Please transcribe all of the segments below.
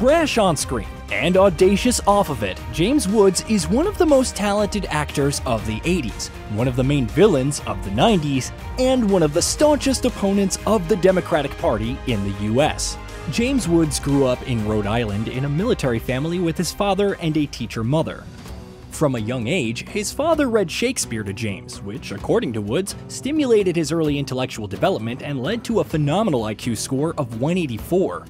Brash on screen and audacious off of it, James Woods is one of the most talented actors of the 80s, one of the main villains of the 90s, and one of the staunchest opponents of the Democratic Party in the US. James Woods grew up in Rhode Island in a military family with his father and a teacher mother. From a young age, his father read Shakespeare to James, which, according to Woods, stimulated his early intellectual development and led to a phenomenal IQ score of 184.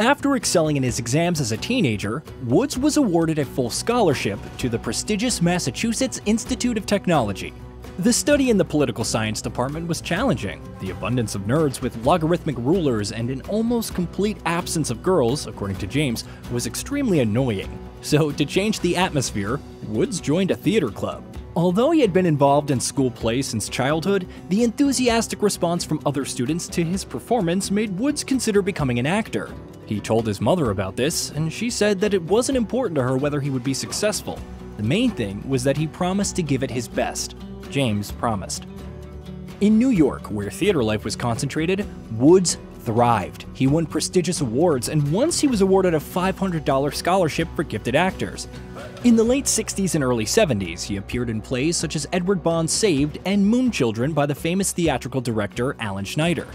After excelling in his exams as a teenager, Woods was awarded a full scholarship to the prestigious Massachusetts Institute of Technology. The study in the political science department was challenging. The abundance of nerds with logarithmic rulers and an almost complete absence of girls, according to James, was extremely annoying. So, to change the atmosphere, Woods joined a theater club. Although he had been involved in school plays since childhood, the enthusiastic response from other students to his performance made Woods consider becoming an actor. He told his mother about this, and she said that it wasn't important to her whether he would be successful. The main thing was that he promised to give it his best. James promised. In New York, where theater life was concentrated, Woods thrived. He won prestigious awards, and once he was awarded a $500 scholarship for gifted actors. In the late 60s and early 70s, he appeared in plays such as Edward Bond's Saved and Moon Children by the famous theatrical director Alan Schneider.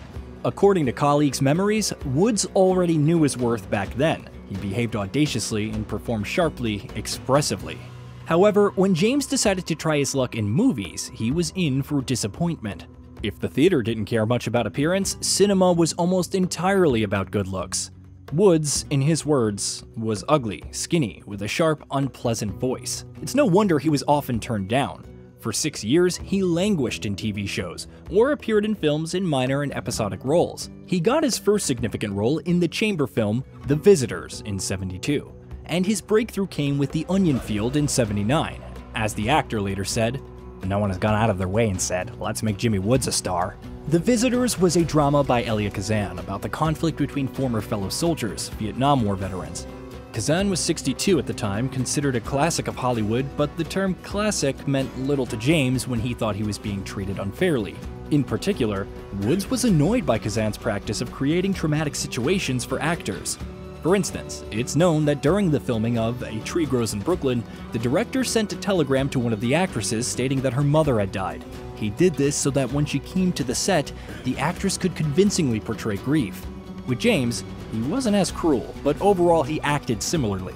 According to colleagues' memories, Woods already knew his worth back then. He behaved audaciously and performed sharply, expressively. However, when James decided to try his luck in movies, he was in for disappointment. If the theater didn't care much about appearance, cinema was almost entirely about good looks. Woods, in his words, was ugly, skinny, with a sharp, unpleasant voice. It's no wonder he was often turned down. For six years, he languished in TV shows, or appeared in films in minor and episodic roles. He got his first significant role in the chamber film The Visitors in 72, and his breakthrough came with The Onion Field in 79. As the actor later said, no one has gone out of their way and said, let's make Jimmy Woods a star. The Visitors was a drama by Elia Kazan about the conflict between former fellow soldiers, Vietnam War veterans, Kazan was 62 at the time, considered a classic of Hollywood, but the term classic meant little to James when he thought he was being treated unfairly. In particular, Woods was annoyed by Kazan's practice of creating traumatic situations for actors. For instance, it's known that during the filming of A Tree Grows in Brooklyn, the director sent a telegram to one of the actresses stating that her mother had died. He did this so that when she came to the set, the actress could convincingly portray grief. With James, he wasn't as cruel, but overall he acted similarly.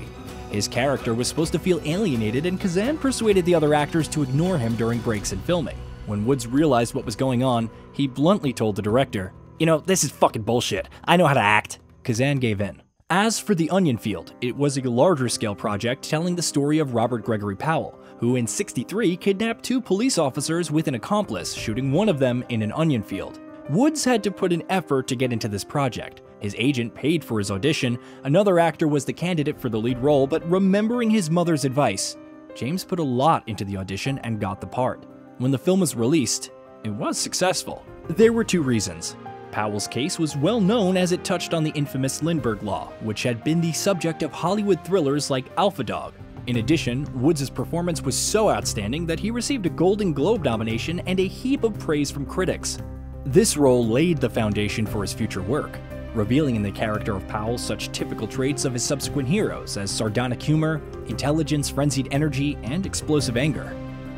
His character was supposed to feel alienated, and Kazan persuaded the other actors to ignore him during breaks in filming. When Woods realized what was going on, he bluntly told the director, You know, this is fucking bullshit. I know how to act. Kazan gave in. As for The Onion Field, it was a larger scale project telling the story of Robert Gregory Powell, who in 63 kidnapped two police officers with an accomplice, shooting one of them in an onion field. Woods had to put an effort to get into this project. His agent paid for his audition, another actor was the candidate for the lead role, but remembering his mother's advice, James put a lot into the audition and got the part. When the film was released, it was successful. There were two reasons. Powell's case was well known as it touched on the infamous Lindbergh Law, which had been the subject of Hollywood thrillers like Alpha Dog. In addition, Woods' performance was so outstanding that he received a Golden Globe nomination and a heap of praise from critics. This role laid the foundation for his future work, revealing in the character of Powell such typical traits of his subsequent heroes as sardonic humor, intelligence, frenzied energy, and explosive anger.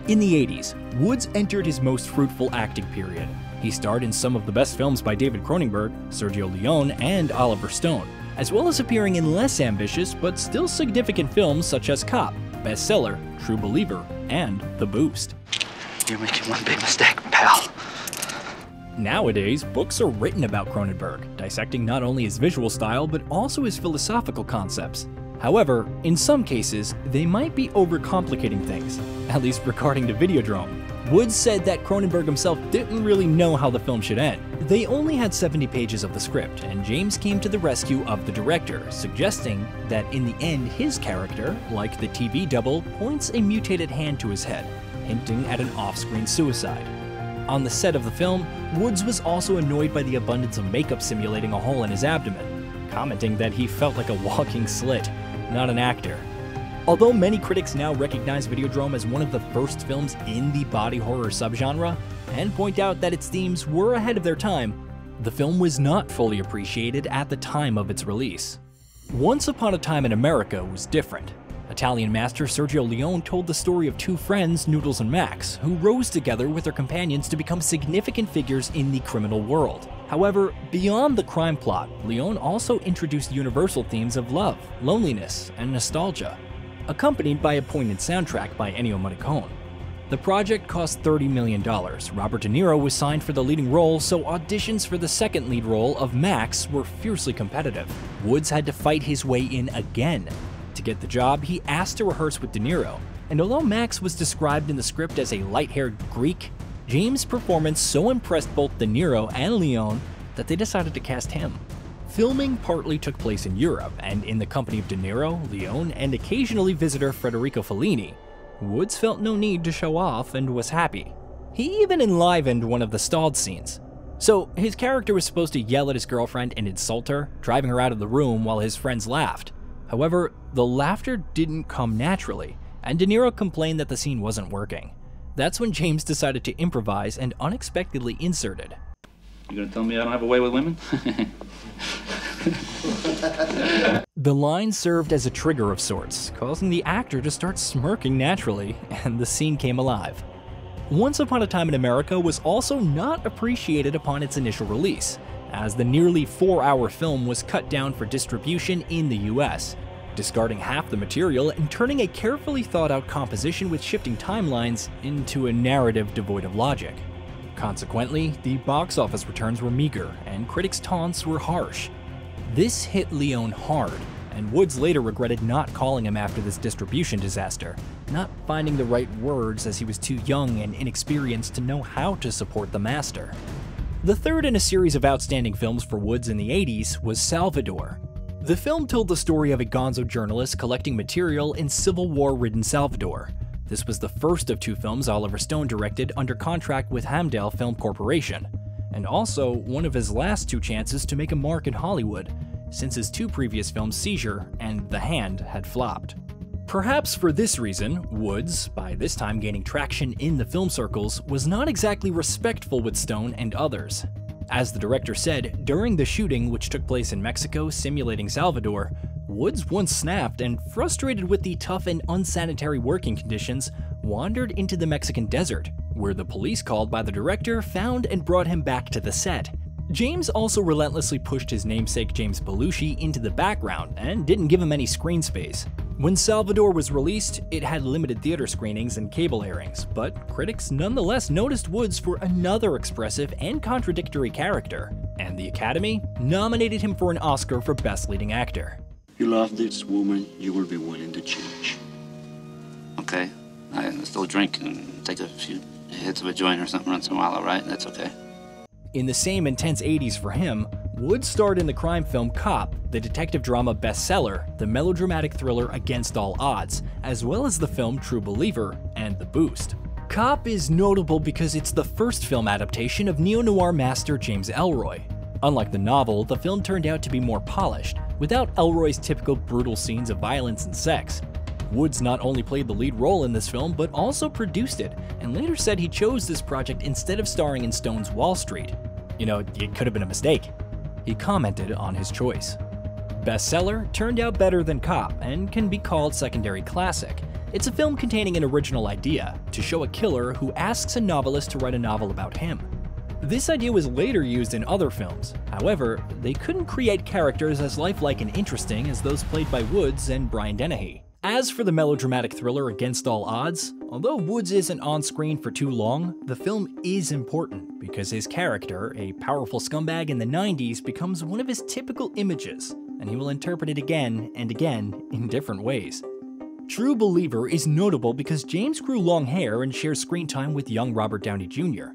In the 80s, Woods entered his most fruitful acting period. He starred in some of the best films by David Cronenberg, Sergio Leone, and Oliver Stone, as well as appearing in less ambitious but still significant films such as Cop, Bestseller, True Believer, and The Boost. You're making one big mistake, pal. Nowadays, books are written about Cronenberg, dissecting not only his visual style but also his philosophical concepts. However, in some cases, they might be overcomplicating things, at least regarding the Videodrome. Woods said that Cronenberg himself didn't really know how the film should end. They only had 70 pages of the script, and James came to the rescue of the director, suggesting that in the end his character, like the TV double, points a mutated hand to his head, hinting at an off-screen suicide. On the set of the film, Woods was also annoyed by the abundance of makeup simulating a hole in his abdomen, commenting that he felt like a walking slit, not an actor. Although many critics now recognize Videodrome as one of the first films in the body horror subgenre, and point out that its themes were ahead of their time, the film was not fully appreciated at the time of its release. Once Upon a Time in America was different. Italian master Sergio Leone told the story of two friends, Noodles and Max, who rose together with their companions to become significant figures in the criminal world. However, beyond the crime plot, Leone also introduced universal themes of love, loneliness, and nostalgia, accompanied by a poignant soundtrack by Ennio Morricone. The project cost $30 million. Robert De Niro was signed for the leading role, so auditions for the second lead role of Max were fiercely competitive. Woods had to fight his way in again. To get the job, he asked to rehearse with De Niro, and although Max was described in the script as a light haired Greek, James' performance so impressed both De Niro and Leone that they decided to cast him. Filming partly took place in Europe, and in the company of De Niro, Leone, and occasionally visitor Federico Fellini, Woods felt no need to show off and was happy. He even enlivened one of the stalled scenes. So, his character was supposed to yell at his girlfriend and insult her, driving her out of the room while his friends laughed. However, the laughter didn't come naturally, and De Niro complained that the scene wasn't working. That's when James decided to improvise and unexpectedly inserted. You gonna tell me I don't have a way with women? The line served as a trigger of sorts, causing the actor to start smirking naturally, and the scene came alive. Once Upon a Time in America was also not appreciated upon its initial release, as the nearly four hour film was cut down for distribution in the US, discarding half the material and turning a carefully thought out composition with shifting timelines into a narrative devoid of logic. Consequently, the box office returns were meager, and critics' taunts were harsh. This hit Leone hard, and Woods later regretted not calling him after this distribution disaster, not finding the right words as he was too young and inexperienced to know how to support the master. The third in a series of outstanding films for Woods in the 80s was Salvador. The film told the story of a gonzo journalist collecting material in Civil War ridden Salvador. This was the first of two films Oliver Stone directed under contract with Hemdale Film Corporation, and also one of his last two chances to make a mark in Hollywood, since his two previous films, Seizure and The Hand, had flopped. Perhaps for this reason, Woods, by this time gaining traction in the film circles, was not exactly respectful with Stone and others. As the director said, during the shooting, which took place in Mexico simulating Salvador, Woods once snapped and, frustrated with the tough and unsanitary working conditions, wandered into the Mexican desert, where the police called by the director found and brought him back to the set. James also relentlessly pushed his namesake James Belushi into the background and didn't give him any screen space. When Salvador was released, it had limited theater screenings and cable airings, but critics nonetheless noticed Woods for another expressive and contradictory character, and the Academy nominated him for an Oscar for Best Leading Actor. You love this woman, you will be willing to change. okay. I still drink and take a few hits of a joint or something once in a while, alright? That's okay. In the same intense 80s for him, Woods starred in the crime film Cop, the detective drama bestseller, the melodramatic thriller Against All Odds, as well as the film True Believer and The Boost. Cop is notable because it's the first film adaptation of neo noir master James Ellroy. Unlike the novel, the film turned out to be more polished, without Ellroy's typical brutal scenes of violence and sex. Woods not only played the lead role in this film, but also produced it, and later said he chose this project instead of starring in Stone's Wall Street. You know, it could have been a mistake. He commented on his choice. Bestseller turned out better than Cop and can be called secondary classic. It's a film containing an original idea to show a killer who asks a novelist to write a novel about him. This idea was later used in other films. However, they couldn't create characters as lifelike and interesting as those played by Woods and Brian Dennehy. As for the melodramatic thriller Against All Odds, although Woods isn't on screen for too long, the film is important because his character, a powerful scumbag in the 90s, becomes one of his typical images, and he will interpret it again and again in different ways. True Believer is notable because James grew long hair and shares screen time with young Robert Downey Jr.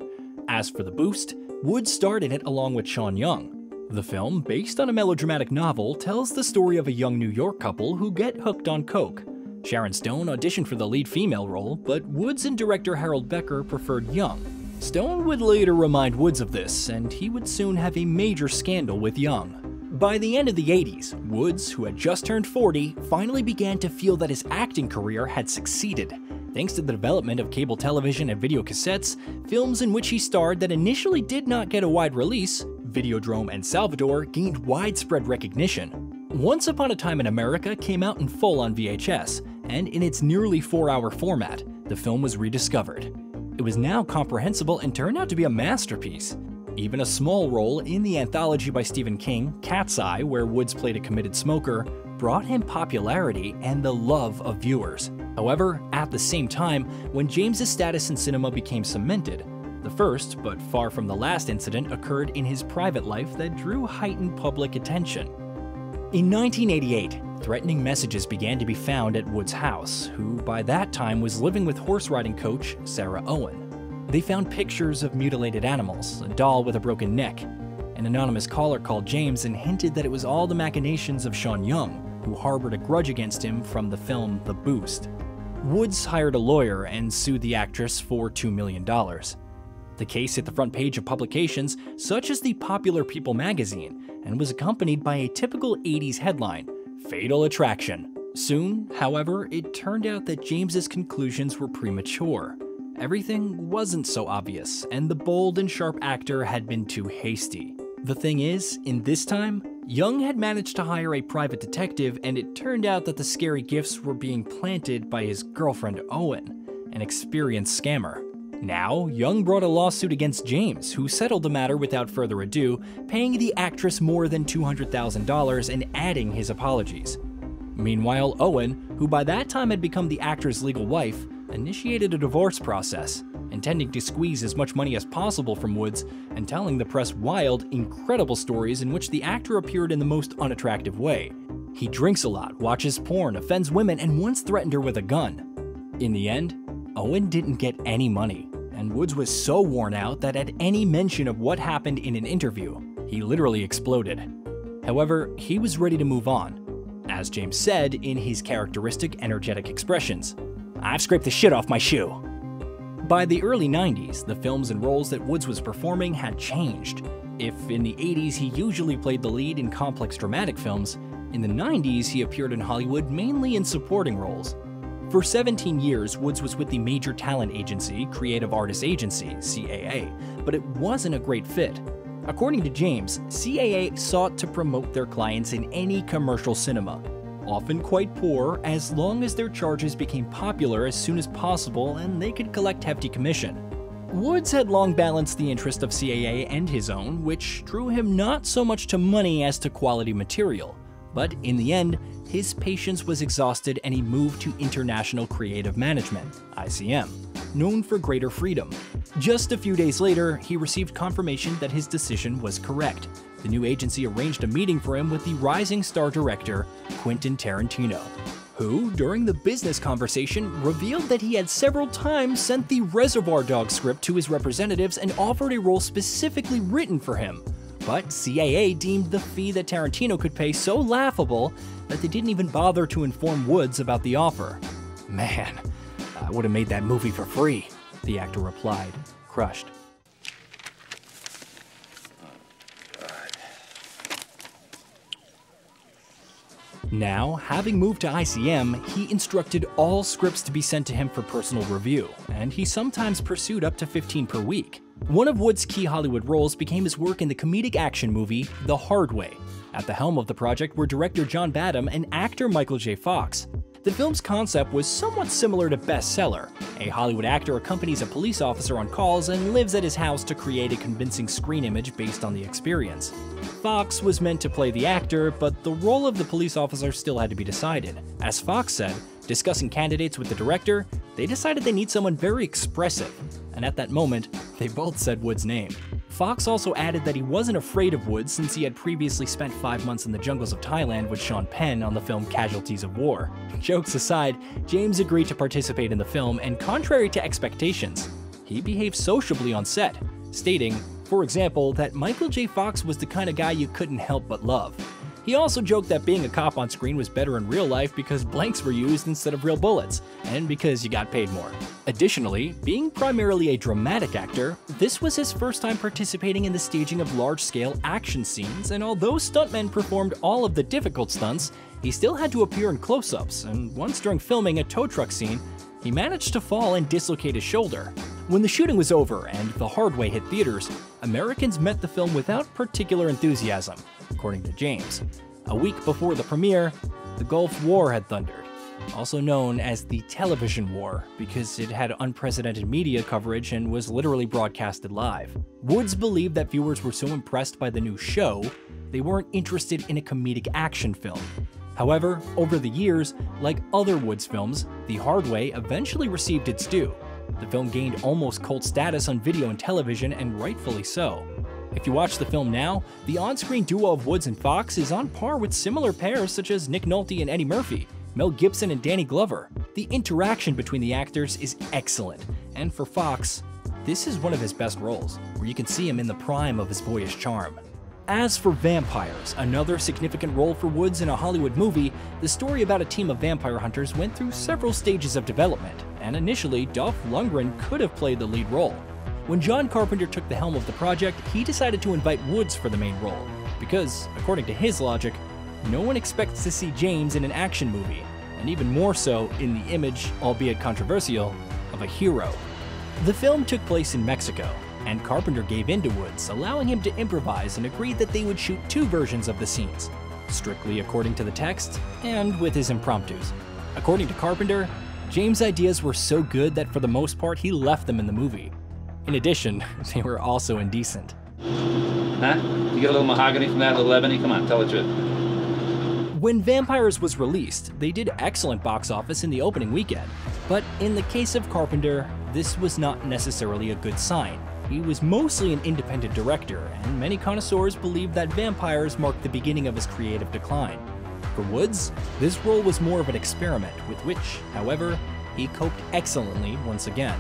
As for The Boost, Woods starred in it along with Sean Young, the film, based on a melodramatic novel, tells the story of a young New York couple who get hooked on coke. Sharon Stone auditioned for the lead female role, but Woods and director Harold Becker preferred Young. Stone would later remind Woods of this, and he would soon have a major scandal with Young. By the end of the 80s, Woods, who had just turned 40, finally began to feel that his acting career had succeeded. Thanks to the development of cable television and video cassettes, films in which he starred that initially did not get a wide release Videodrome and Salvador gained widespread recognition. Once Upon a Time in America came out in full on VHS, and in its nearly four hour format, the film was rediscovered. It was now comprehensible and turned out to be a masterpiece. Even a small role in the anthology by Stephen King, Cat's Eye, where Woods played a committed smoker, brought him popularity and the love of viewers. However, at the same time, when James's status in cinema became cemented, the first, but far from the last incident occurred in his private life that drew heightened public attention. In 1988, threatening messages began to be found at Wood's house, who by that time was living with horse riding coach Sarah Owen. They found pictures of mutilated animals, a doll with a broken neck. An anonymous caller called James and hinted that it was all the machinations of Sean Young, who harbored a grudge against him from the film The Boost. Woods hired a lawyer and sued the actress for $2 million. The case hit the front page of publications such as the popular People magazine and was accompanied by a typical 80s headline Fatal Attraction. Soon, however, it turned out that James's conclusions were premature. Everything wasn't so obvious, and the bold and sharp actor had been too hasty. The thing is, in this time, Young had managed to hire a private detective, and it turned out that the scary gifts were being planted by his girlfriend Owen, an experienced scammer. Now, Young brought a lawsuit against James, who settled the matter without further ado, paying the actress more than $200,000 and adding his apologies. Meanwhile, Owen, who by that time had become the actor's legal wife, initiated a divorce process, intending to squeeze as much money as possible from Woods and telling the press wild, incredible stories in which the actor appeared in the most unattractive way. He drinks a lot, watches porn, offends women, and once threatened her with a gun. In the end, Owen didn't get any money, and Woods was so worn out that at any mention of what happened in an interview, he literally exploded. However, he was ready to move on, as James said in his characteristic energetic expressions I've scraped the shit off my shoe. By the early 90s, the films and roles that Woods was performing had changed. If in the 80s he usually played the lead in complex dramatic films, in the 90s he appeared in Hollywood mainly in supporting roles. For 17 years, Woods was with the major talent agency, Creative Artists Agency, CAA, but it wasn't a great fit. According to James, CAA sought to promote their clients in any commercial cinema, often quite poor, as long as their charges became popular as soon as possible and they could collect hefty commission. Woods had long balanced the interest of CAA and his own, which drew him not so much to money as to quality material. But in the end, his patience was exhausted and he moved to International Creative Management, ICM, known for greater freedom. Just a few days later, he received confirmation that his decision was correct. The new agency arranged a meeting for him with the rising star director, Quentin Tarantino, who, during the business conversation, revealed that he had several times sent the Reservoir Dogs script to his representatives and offered a role specifically written for him. But CAA deemed the fee that Tarantino could pay so laughable that they didn't even bother to inform Woods about the offer. Man, I would have made that movie for free, the actor replied, crushed. Now, having moved to ICM, he instructed all scripts to be sent to him for personal review, and he sometimes pursued up to 15 per week. One of Wood's key Hollywood roles became his work in the comedic action movie The Hard Way. At the helm of the project were director John Badham and actor Michael J. Fox. The film's concept was somewhat similar to Bestseller. A Hollywood actor accompanies a police officer on calls and lives at his house to create a convincing screen image based on the experience. Fox was meant to play the actor, but the role of the police officer still had to be decided. As Fox said, discussing candidates with the director, they decided they need someone very expressive, and at that moment, they both said Wood's name. Fox also added that he wasn't afraid of Woods since he had previously spent five months in the jungles of Thailand with Sean Penn on the film Casualties of War. Jokes aside, James agreed to participate in the film, and contrary to expectations, he behaved sociably on set, stating, for example, that Michael J. Fox was the kind of guy you couldn't help but love. He also joked that being a cop on screen was better in real life because blanks were used instead of real bullets, and because you got paid more. Additionally, being primarily a dramatic actor, this was his first time participating in the staging of large-scale action scenes, and although stuntmen performed all of the difficult stunts, he still had to appear in close-ups, and once during filming a tow truck scene, he managed to fall and dislocate his shoulder. When the shooting was over and The Hard Way hit theaters, Americans met the film without particular enthusiasm, according to James. A week before the premiere, the Gulf War had thundered, also known as the Television War because it had unprecedented media coverage and was literally broadcasted live. Woods believed that viewers were so impressed by the new show, they weren't interested in a comedic action film. However, over the years, like other Woods films, The Hard Way eventually received its due. The film gained almost cult status on video and television, and rightfully so. If you watch the film now, the on screen duo of Woods and Fox is on par with similar pairs such as Nick Nolte and Eddie Murphy, Mel Gibson and Danny Glover. The interaction between the actors is excellent, and for Fox, this is one of his best roles, where you can see him in the prime of his boyish charm. As for vampires, another significant role for Woods in a Hollywood movie, the story about a team of vampire hunters went through several stages of development, and initially, Dolph Lundgren could have played the lead role. When John Carpenter took the helm of the project, he decided to invite Woods for the main role, because, according to his logic, no one expects to see James in an action movie, and even more so in the image, albeit controversial, of a hero. The film took place in Mexico, and Carpenter gave in to Woods, allowing him to improvise and agreed that they would shoot two versions of the scenes, strictly according to the text and with his impromptus. According to Carpenter, James' ideas were so good that for the most part he left them in the movie. In addition, they were also indecent. Huh? You get a little mahogany from that, a little ebony? Come on, tell the truth. When Vampires was released, they did excellent box office in the opening weekend. But in the case of Carpenter, this was not necessarily a good sign. He was mostly an independent director, and many connoisseurs believe that Vampires marked the beginning of his creative decline. For Woods, this role was more of an experiment, with which, however, he coped excellently once again.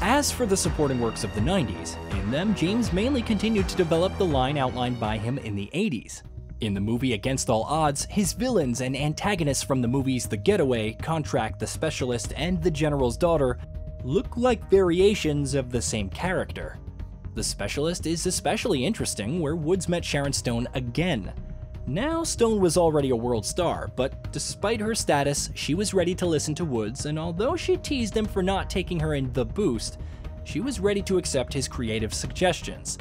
As for the supporting works of the 90s, in them James mainly continued to develop the line outlined by him in the 80s. In the movie Against All Odds, his villains and antagonists from the movies The Getaway, Contract, The Specialist, and The General's Daughter look like variations of the same character. The Specialist is especially interesting, where Woods met Sharon Stone again. Now, Stone was already a world star, but despite her status, she was ready to listen to Woods, and although she teased him for not taking her in The Boost, she was ready to accept his creative suggestions.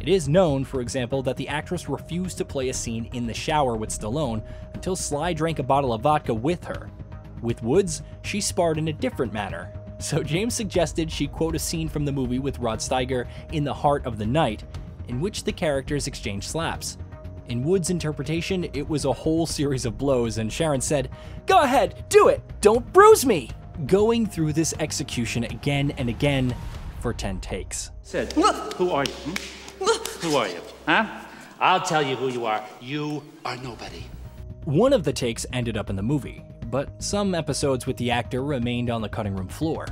It is known, for example, that the actress refused to play a scene in the shower with Stallone until Sly drank a bottle of vodka with her. With Woods, she sparred in a different manner. So James suggested she quote a scene from the movie with Rod Steiger in The Heat of the Night, in which the characters exchange slaps. In Wood's interpretation, it was a whole series of blows, and Sharon said, Go ahead, do it, don't bruise me! Going through this execution again and again for 10 takes. Said, who are you? hmm? Who are you? Huh? I'll tell you who you are. You are nobody. One of the takes ended up in the movie, but some episodes with the actor remained on the cutting room floor.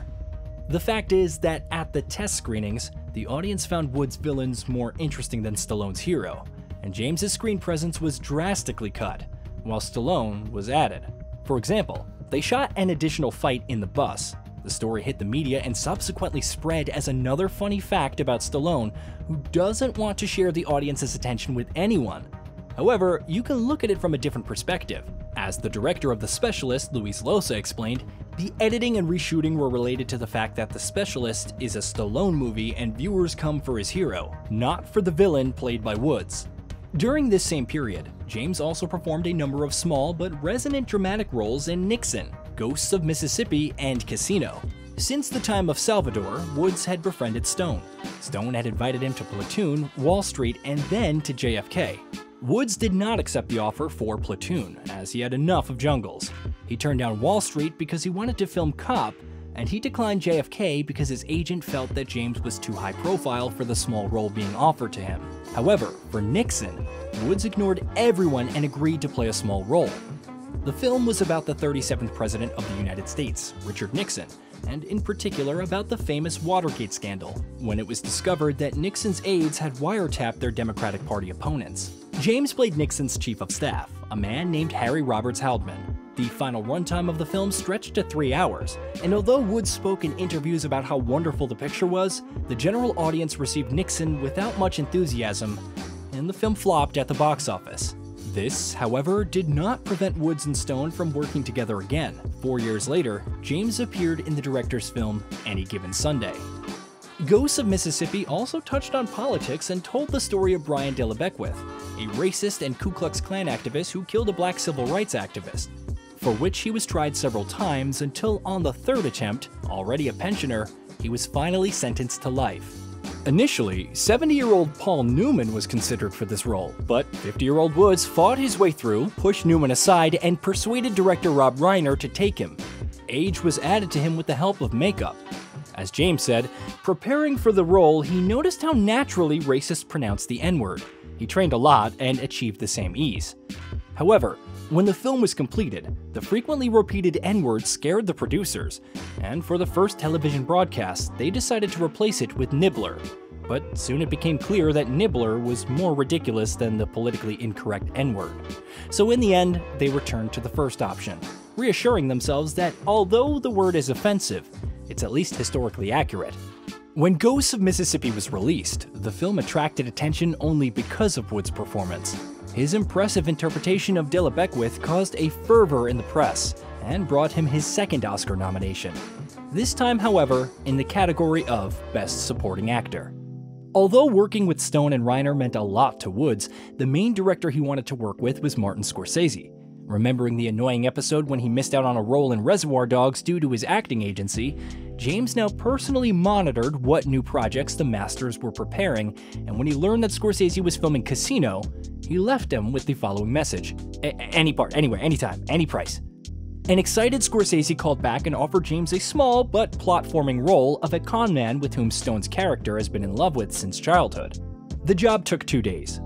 The fact is that at the test screenings, the audience found Wood's villains more interesting than Stallone's hero, and James's screen presence was drastically cut, while Stallone was added. For example, they shot an additional fight in the bus, the story hit the media and subsequently spread as another funny fact about Stallone, who doesn't want to share the audience's attention with anyone. However, you can look at it from a different perspective. As the director of The Specialist, Luis Llosa, explained, the editing and reshooting were related to the fact that The Specialist is a Stallone movie and viewers come for his hero, not for the villain played by Woods. During this same period, James also performed a number of small but resonant dramatic roles in Nixon, Ghosts of Mississippi, and Casino. Since the time of Salvador, Woods had befriended Stone. Stone had invited him to Platoon, Wall Street, and then to JFK. Woods did not accept the offer for Platoon, as he had enough of jungles. He turned down Wall Street because he wanted to film Cop, and he declined JFK because his agent felt that James was too high profile for the small role being offered to him. However, for Nixon, Woods ignored everyone and agreed to play a small role. The film was about the 37th President of the United States, Richard Nixon, and in particular about the famous Watergate scandal, when it was discovered that Nixon's aides had wiretapped their Democratic Party opponents. James played Nixon's chief of staff, a man named Harry Robbins Haldeman. The final runtime of the film stretched to three hours, and although Woods spoke in interviews about how wonderful the picture was, the general audience received Nixon without much enthusiasm, and the film flopped at the box office. This, however, did not prevent Woods and Stone from working together again. Four years later, James appeared in the director's film Any Given Sunday. Ghosts of Mississippi also touched on politics and told the story of Byron De La Beckwith, a racist and Ku Klux Klan activist who killed a black civil rights activist, for which he was tried several times until on the third attempt, already a pensioner, he was finally sentenced to life. Initially, 70 year old Paul Newman was considered for this role, but 50 year old Woods fought his way through, pushed Newman aside, and persuaded director Rob Reiner to take him. Age was added to him with the help of makeup. As James said, preparing for the role, he noticed how naturally racists pronounced the N word. He trained a lot and achieved the same ease. However, when the film was completed, the frequently repeated N word scared the producers, and for the first television broadcast, they decided to replace it with Nibbler. But soon it became clear that Nibbler was more ridiculous than the politically incorrect N word. So in the end, they returned to the first option, reassuring themselves that although the word is offensive, it's at least historically accurate. When Ghosts of Mississippi was released, the film attracted attention only because of Wood's performance. His impressive interpretation of De Beckwith caused a fervor in the press and brought him his second Oscar nomination. This time, however, in the category of Best Supporting Actor. Although working with Stone and Reiner meant a lot to Woods, the main director he wanted to work with was Martin Scorsese. Remembering the annoying episode when he missed out on a role in Reservoir Dogs due to his acting agency, James now personally monitored what new projects the Masters were preparing, and when he learned that Scorsese was filming Casino, he left him with the following message Any part, anywhere, anytime, any price. An excited Scorsese called back and offered James a small but plot forming role of a con man with whom Stone's character has been in love with since childhood. The job took two days.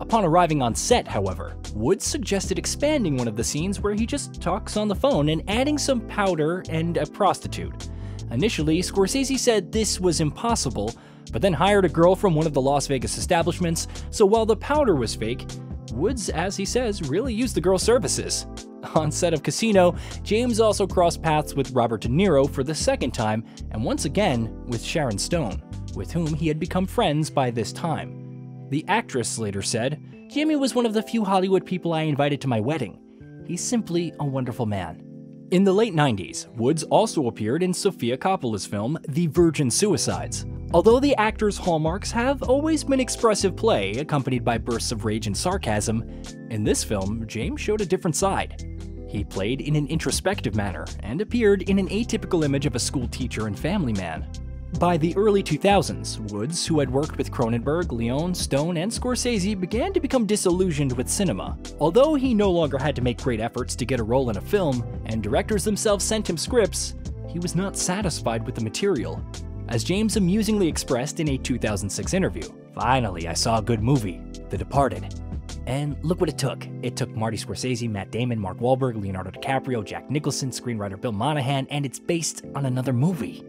Upon arriving on set, however, Woods suggested expanding one of the scenes where he just talks on the phone and adding some powder and a prostitute. Initially, Scorsese said this was impossible, but then hired a girl from one of the Las Vegas establishments, so while the powder was fake, Woods, as he says, really used the girl's services. On set of Casino, James also crossed paths with Robert De Niro for the second time, and once again with Sharon Stone, with whom he had become friends by this time. The actress later said, Jimmy was one of the few Hollywood people I invited to my wedding. He's simply a wonderful man. In the late 90s, Woods also appeared in Sofia Coppola's film The Virgin Suicides. Although the actor's hallmarks have always been expressive play, accompanied by bursts of rage and sarcasm, in this film, James showed a different side. He played in an introspective manner and appeared in an atypical image of a school teacher and family man. By the early 2000s, Woods, who had worked with Cronenberg, Leone, Stone, and Scorsese, began to become disillusioned with cinema. Although he no longer had to make great efforts to get a role in a film, and directors themselves sent him scripts, he was not satisfied with the material. As James amusingly expressed in a 2006 interview, Finally, I saw a good movie, The Departed. And look what it took. It took Marty Scorsese, Matt Damon, Mark Wahlberg, Leonardo DiCaprio, Jack Nicholson, screenwriter Bill Monahan, and it's based on another movie.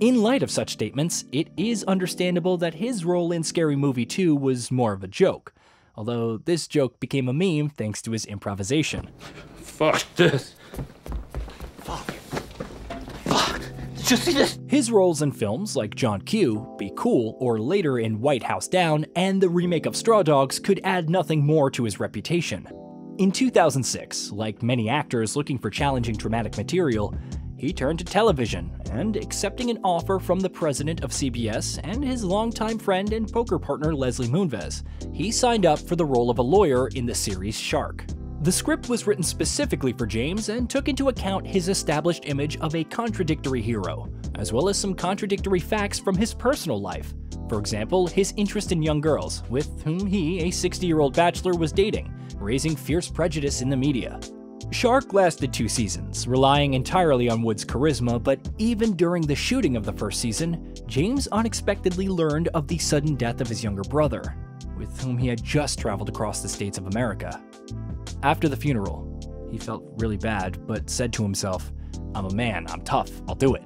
In light of such statements, it is understandable that his role in Scary Movie 2 was more of a joke, although this joke became a meme thanks to his improvisation. Fuck this. Fuck. See this? His roles in films like John Q, Be Cool, or later in White House Down and the remake of Straw Dogs could add nothing more to his reputation. In 2006, like many actors looking for challenging dramatic material, he turned to television and, accepting an offer from the president of CBS and his longtime friend and poker partner Leslie Moonves, he signed up for the role of a lawyer in the series Shark. The script was written specifically for James and took into account his established image of a contradictory hero, as well as some contradictory facts from his personal life. For example, his interest in young girls, with whom he, a 60 year old bachelor, was dating, raising fierce prejudice in the media. Shark lasted two seasons, relying entirely on Wood's charisma, but even during the shooting of the first season, James unexpectedly learned of the sudden death of his younger brother, with whom he had just traveled across the states of America. After the funeral, he felt really bad, but said to himself, I'm a man, I'm tough, I'll do it.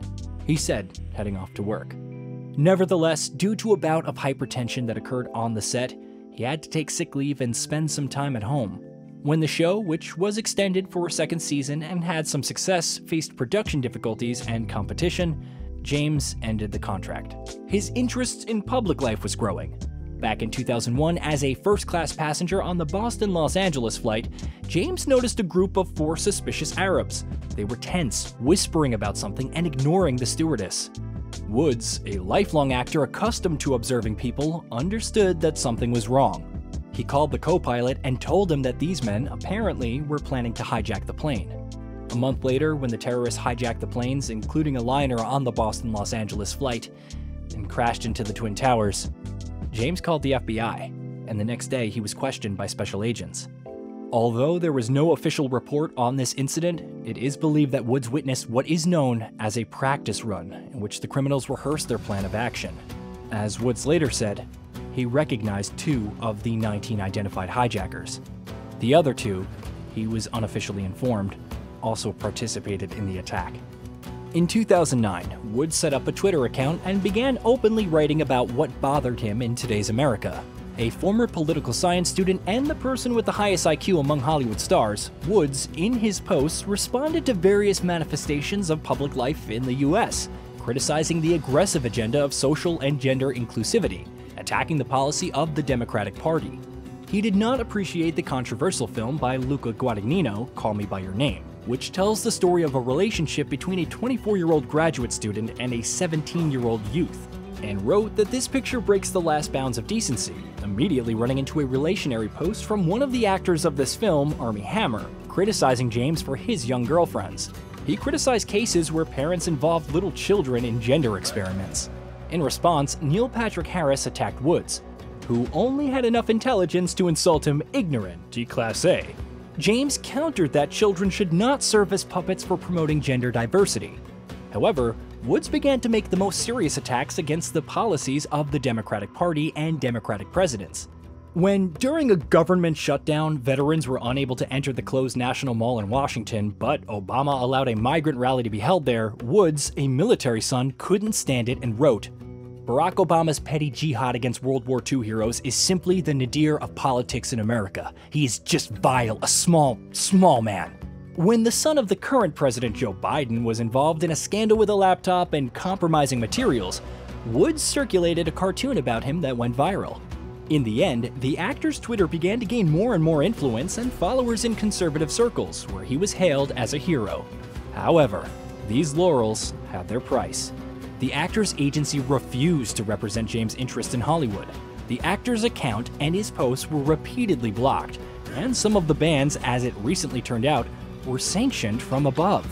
He said, heading off to work. Nevertheless, due to a bout of hypertension that occurred on the set, he had to take sick leave and spend some time at home. When the show, which was extended for a second season and had some success, faced production difficulties and competition, James ended the contract. His interest in public life was growing. Back in 2001, as a first class passenger on the Boston Los Angeles flight, James noticed a group of four suspicious Arabs. They were tense, whispering about something and ignoring the stewardess. Woods, a lifelong actor accustomed to observing people, understood that something was wrong. He called the co pilot and told him that these men apparently were planning to hijack the plane. A month later, when the terrorists hijacked the planes, including a liner on the Boston Los Angeles flight, and crashed into the Twin Towers, James called the FBI, and the next day he was questioned by special agents. Although there was no official report on this incident, it is believed that Woods witnessed what is known as a practice run, in which the criminals rehearsed their plan of action. As Woods later said, he recognized two of the 19 identified hijackers. The other two, he was unofficially informed, also participated in the attack. In 2009, Woods set up a Twitter account and began openly writing about what bothered him in today's America. A former political science student and the person with the highest IQ among Hollywood stars, Woods, in his posts, responded to various manifestations of public life in the US, criticizing the aggressive agenda of social and gender inclusivity, attacking the policy of the Democratic Party. He did not appreciate the controversial film by Luca Guadagnino, Call Me By Your Name, which tells the story of a relationship between a 24 year old graduate student and a 17 year old youth, and wrote that this picture breaks the last bounds of decency, immediately running into a relationary post from one of the actors of this film, Armie Hammer, criticizing James for his young girlfriends. He criticized cases where parents involved little children in gender experiments. In response, Neil Patrick Harris attacked Woods, who only had enough intelligence to insult him ignorant, declassé. James countered that children should not serve as puppets for promoting gender diversity. However, Woods began to make the most serious attacks against the policies of the Democratic Party and Democratic presidents. When, during a government shutdown, veterans were unable to enter the closed National Mall in Washington, but Obama allowed a migrant rally to be held there, Woods, a military son, couldn't stand it and wrote, Barack Obama's petty jihad against World War II heroes is simply the nadir of politics in America. He is just vile, a small, small man. When the son of the current President Joe Biden was involved in a scandal with a laptop and compromising materials, Woods circulated a cartoon about him that went viral. In the end, the actor's Twitter began to gain more and more influence and followers in conservative circles, where he was hailed as a hero. However, these laurels had their price the actor's agency refused to represent James' interest in Hollywood. The actor's account and his posts were repeatedly blocked, and some of the bans, as it recently turned out, were sanctioned from above.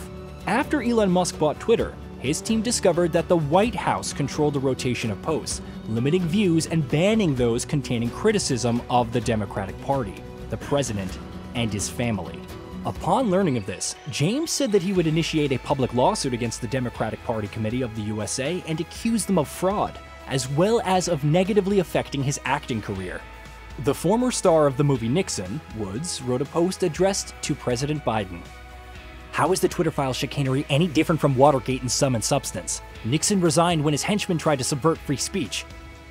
After Elon Musk bought Twitter, his team discovered that the White House controlled the rotation of posts, limiting views and banning those containing criticism of the Democratic Party, the president, and his family. Upon learning of this, James said that he would initiate a public lawsuit against the Democratic Party Committee of the USA and accuse them of fraud, as well as of negatively affecting his acting career. The former star of the movie Nixon, Woods, wrote a post addressed to President Biden. How is the Twitter file chicanery any different from Watergate in sum and substance? Nixon resigned when his henchmen tried to subvert free speech.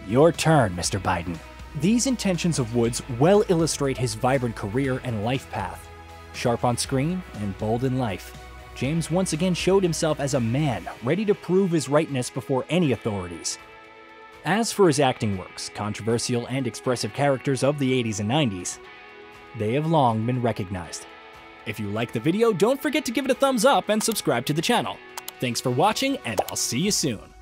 Your turn, Mr. Biden. These intentions of Woods well illustrate his vibrant career and life path. Sharp on screen and bold in life, James once again showed himself as a man ready to prove his rightness before any authorities. As for his acting works, controversial and expressive characters of the 80s and 90s, they have long been recognized. If you like the video, don't forget to give it a thumbs up and subscribe to the channel. Thanks for watching, and I'll see you soon.